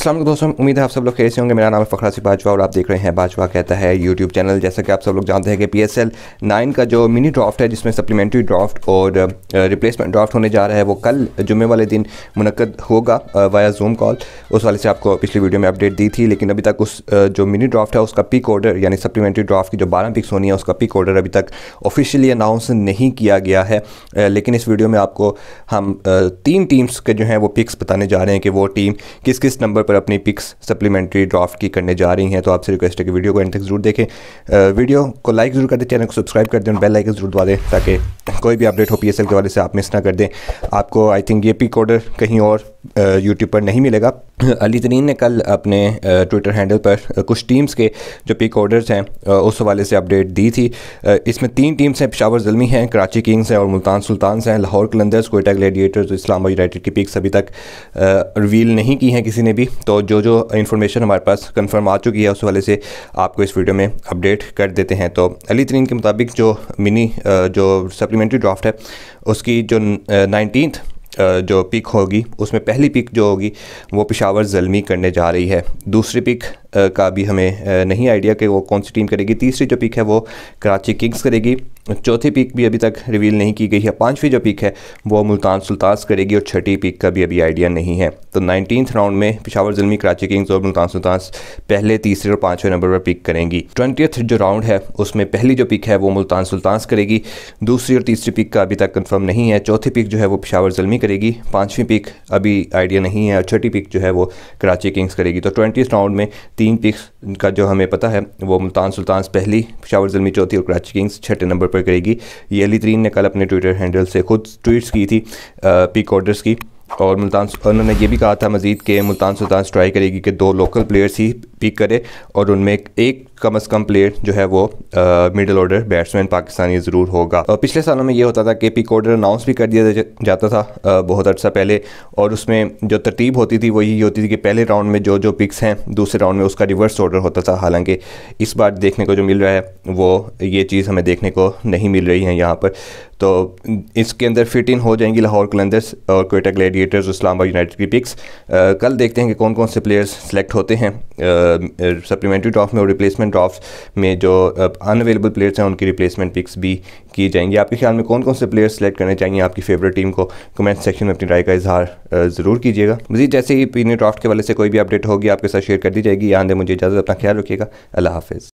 असलम दोस्तों, उम्मीद है आप सब लोग कैसे होंगे। मेरा नाम है फ़खरा सी बाजवा और आप देख रहे हैं बाजवा कहता है यूट्यूब चैनल जैसा कि आप सब लोग जानते हैं कि पी एस एल नाइन का जो मिनी ड्राफ्ट है, जिसमें सप्लीमेंट्री ड्राफ्ट और रिप्लेसमेंट ड्राफ्ट होने जा रहा है, वो कल जुमे वाले दिन मुनद होगा वाया जूम कॉल उस वाले से आपको पिछली वीडियो में अपडेट दी थी, लेकिन अभी तक उस जो मिनी ड्राफ्ट है, उसका पिक ऑर्डर यानी सप्लीमेंट्री ड्राफ्ट की जो बारह पिक्स होनी है, उसका पिक ऑर्डर अभी तक ऑफिशियली अनाउंस नहीं किया गया है। लेकिन इस वीडियो में आपको हम तीन टीम्स के जो हैं, वो पिक्स बताने जा रहे हैं कि वो टीम किस किस नंबर पर अपनी पिक्स सप्लीमेंट्री ड्राफ्ट की करने जा रही हैं तो आपसे रिक्वेस्ट है कि वीडियो को एंड तक ज़रूर देखें। वीडियो को लाइक ज़रूर कर दें, चैनल को सब्सक्राइब कर दें और बेल लाइकन ज़रूर दवा दें, ताकि कोई भी अपडेट हो पी के वाले से आप मिस ना कर दें। आपको आई थिंक ये पिक ऑर्डर कहीं और यूट्यूब पर नहीं मिलेगा। अली तरीन ने कल अपने ट्विटर हैंडल पर कुछ टीम्स के जो पिक ऑर्डर्स हैं उस हवाले से अपडेट दी थी। इसमें तीन टीम्स हैं पिशावर जलमी हैं कराची किंग्स हैं और मुल्तान सुल्तान हैं। लाहौर कलंदर्स कोयटा ग्लेडिएटर्स इस्लाम यूनाइटेड की पिक्स अभी तक रिवील नहीं की हैं किसी ने भी। तो जो जो इन्फॉर्मेशन हमारे पास कन्फर्म आ चुकी है, उस हवाले से आपको इस वीडियो में अपडेट कर देते हैं। तो अली तरीन के मुताबिक जो मिनी जो सप्लीमेंट्री ड्राफ्ट है, उसकी जो नाइनटीन जो पिक होगी, उसमें पहली पिक जो होगी, वो पिशावर जलमी करने जा रही है। दूसरी पिक का भी हमें नहीं आइडिया कि वो कौन सी टीम करेगी। तीसरी जो पिक है, वो कराची किंग्स करेगी। चौथी पिक भी अभी तक रिवील नहीं की गई है। पांचवी जो पिक है, वो मुल्तान सुल्तान करेगी और छठी पिक का भी अभी आइडिया नहीं है। तो नाइनटीन राउंड में पिशावर जलमी, कराची किंग्स और मुल्तान सुल्तान पहले, तीसरे और पाँचवें नंबर पर पिक करेंगी। ट्वेंटी जो राउंड है, उसमें पहली जो पिक है, वो मुल्तान सुल्तान करेगी। दूसरी और तीसरी पिक का अभी तक कन्फर्म नहीं है। चौथी पिक जो है, वो पिशावर जलमी करेगी। पाँचवीं पिक अभी आइडिया नहीं है और छठी पिक जो है, वो कराची किंग्स करेगी। तो ट्वेंटी राउंड में तीन पिक्स का जो हमें पता है, वो मुल्तान सुल्तान पहली शावर जलमी चौथी और कराची किंग्स छठे नंबर पर करेगी। ये अली तरीन ने कल अपने ट्विटर हैंडल से खुद ट्वीट्स की थी पिक ऑर्डर्स की। और मुल्तान उन्होंने ये भी कहा था मजीद कि मुल्तान सुल्तान ट्राई करेगी कि दो लोकल प्लेयर्स ही पिक करे और उनमें एक कम अज़ कम प्लेयर जो है वो मिडल ऑर्डर बैट्समैन पाकिस्तानी ज़रूर होगा। और पिछले सालों में ये होता था कि पिक ऑर्डर अनाउंस भी कर दिया जाता था आ, बहुत अर्सा पहले और उसमें जो तरतीब होती थी वो यही होती थी कि पहले राउंड में जो जो पिक्स हैं दूसरे राउंड में उसका रिवर्स ऑर्डर होता था। हालाँकि इस बार देखने को जो मिल रहा है वो ये चीज़ हमें देखने को नहीं मिल रही है यहाँ पर। तो इसके अंदर फिट इन हो जाएँगी लाहौर कलंदर्स और कोयटा ग्लैडिएटर्स इस्लामाबाद यूनाइटेड की पिक्स कल देखते हैं कि कौन कौन से प्लेयर्स सेलेक्ट होते हैं। सप्लीमेंट्री ड्राफ्ट में और रिप्लेसमेंट ड्राफ्ट में जो अनअवेलेबल प्लेयर्स हैं, उनकी रिप्लेसमेंट पिक्स भी की जाएँगी। आपके ख्याल में कौन कौन से प्लेयर्स सेलेक्ट करने चाहिए आपकी फेवरेट टीम को? कमेंट सेक्शन में अपनी राय का इजहार ज़रूर कीजिएगा। मजीद जैसे ही पीने ड्राफ्ट के वाले से कोई भी अपडेट होगी, आपके साथ शेयर कर दी जाएगी। यहाँ मुझे इजाज़त, अपना ख्याल रखिएगा। अल्लाह हाफिज़।